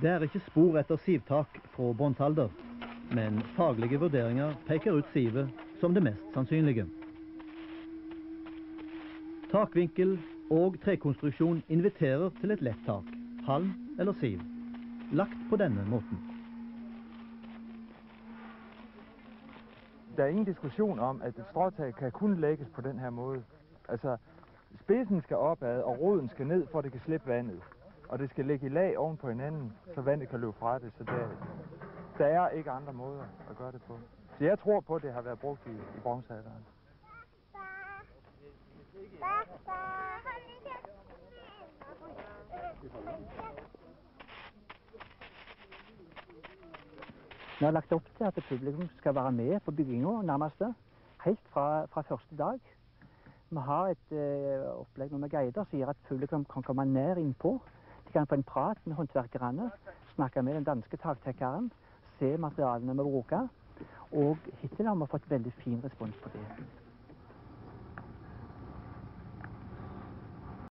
Det er ikke spor etter sivtak fra båndhalder, men faglige vurderinger peker ut sivet som det mest sannsynlige. Takvinkel og trekonstruksjon inviterer til et lett tak, halm eller siv, lagt på denne måten. Der er ingen diskussion om, at et stråtag kan kun lægges på den her måde. Altså, spidsen skal opad, og roden skal ned, for at det kan slippe vandet. Og det skal ligge i lag oven på hinanden, så vandet kan løbe fra det. Så der, der er ikke andre måder at gøre det på. Så jeg tror på, at det har været brugt i, i bronzealderen. Vi har lagt op til at publikum skal være med på bygginga nærmest helt fra, fra første dag. Vi har et øh, opplegg med guider som at publikum kan komme nær innpå. Kan få en prat med håndverkerne, snakke med den danske taktekkeren, se materialene vi bruker. Og hittil har vi fått veldig fin respons på det.